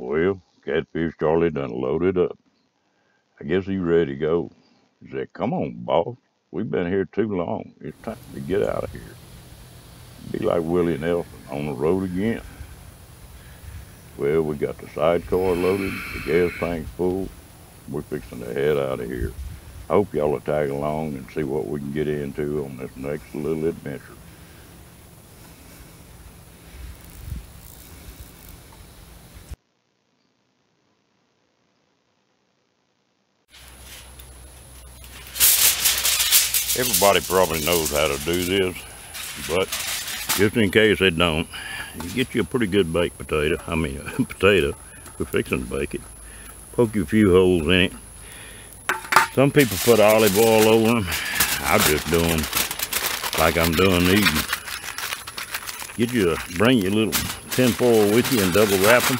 Well, Catfish Charlie done loaded up. I guess he ready to go. He said, Come on, boss. We've been here too long. It's time to get out of here. Be like Willie and Nelson on the road again. Well, we got the sidecar loaded, the gas tank full. We're fixing to head out of here. I hope y'all will tag along and see what we can get into on this next little adventure. Everybody probably knows how to do this, but just in case they don't, you get you a pretty good baked potato. I mean, a potato. We're fixing to bake it. Poke you a few holes in it. Some people put olive oil over them. I'm just doing like I'm doing these. Get you a, bring your little tin foil with you and double wrap them.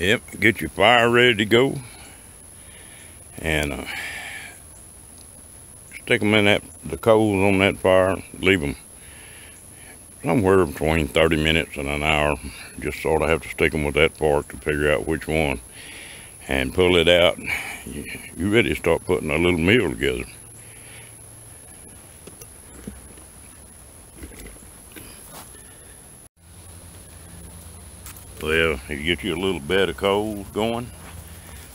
Yep, get your fire ready to go. And uh, stick them in that, the coals on that fire, leave them somewhere between 30 minutes and an hour. Just sort of have to stick them with that fork to figure out which one. And pull it out. You ready to start putting a little meal together. Well, you get you a little bed of coals going,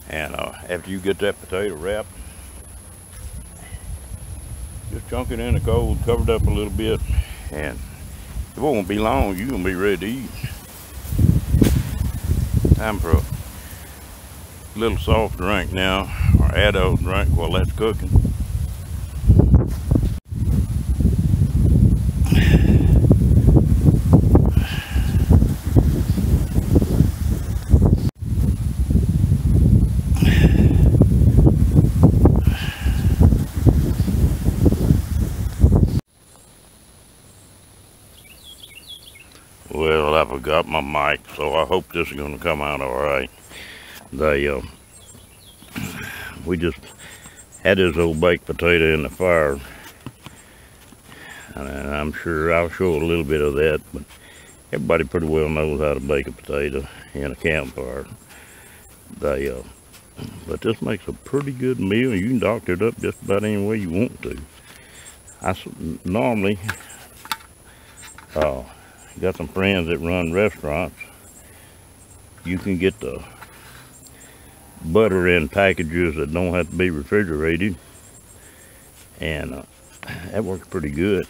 and uh, after you get that potato wrapped, just chunk it in the coals, covered up a little bit, and it won't be long, you're gonna be ready to eat. Time for a little soft drink now, or adult drink while that's cooking. Well, I forgot my mic, so I hope this is going to come out all right. They, uh, we just had this old baked potato in the fire. And I'm sure I'll show a little bit of that, but everybody pretty well knows how to bake a potato in a campfire. They, uh, but this makes a pretty good meal. You can doctor it up just about any way you want to. I normally, uh, got some friends that run restaurants. You can get the butter in packages that don't have to be refrigerated. And uh, that works pretty good.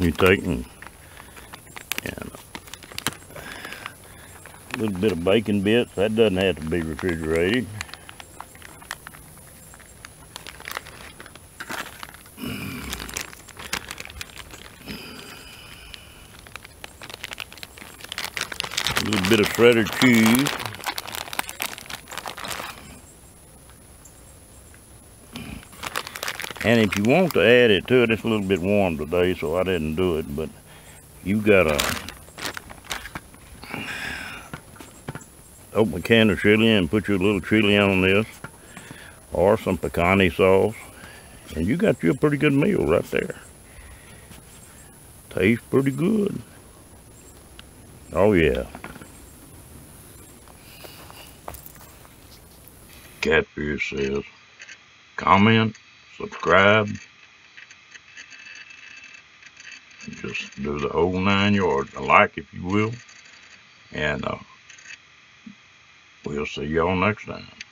You take and, and a little bit of bacon bits. That doesn't have to be refrigerated. A bit of shredded cheese. And if you want to add it to it, it's a little bit warm today, so I didn't do it, but you gotta open a can of chili and put your little chili on this, or some picante sauce, and you got you a pretty good meal right there. Tastes pretty good. Oh yeah. Catfish says, comment, subscribe, just do the whole nine yards, a like if you will, and uh, we'll see y'all next time.